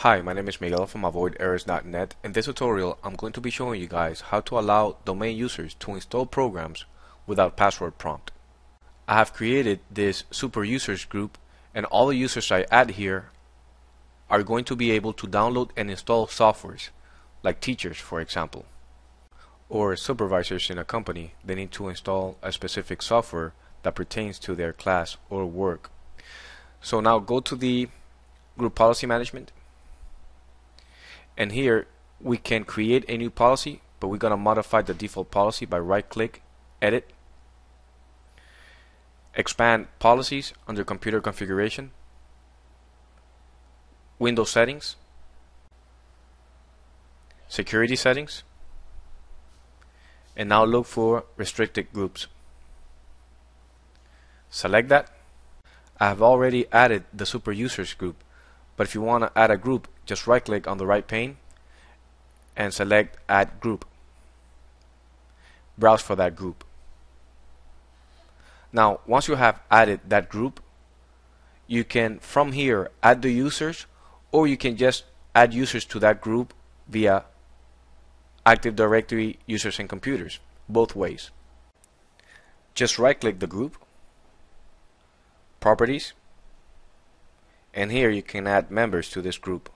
Hi, my name is Miguel from AvoidErrors.net. In this tutorial, I'm going to be showing you guys how to allow domain users to install programs without password prompt. I have created this super users group and all the users I add here are going to be able to download and install softwares, like teachers for example, or supervisors in a company. They need to install a specific software that pertains to their class or work. So now go to the group policy management and here we can create a new policy but we're going to modify the default policy by right click edit expand policies under computer configuration Windows settings security settings and now look for restricted groups. Select that. I have already added the super users group but if you want to add a group just right click on the right pane and select add group. Browse for that group. Now once you have added that group you can from here add the users or you can just add users to that group via Active Directory users and computers both ways. Just right click the group properties and here you can add members to this group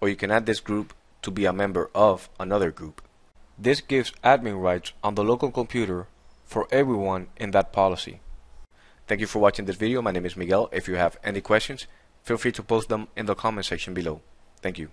or you can add this group to be a member of another group. This gives admin rights on the local computer for everyone in that policy. Thank you for watching this video. My name is Miguel. If you have any questions, feel free to post them in the comment section below. Thank you.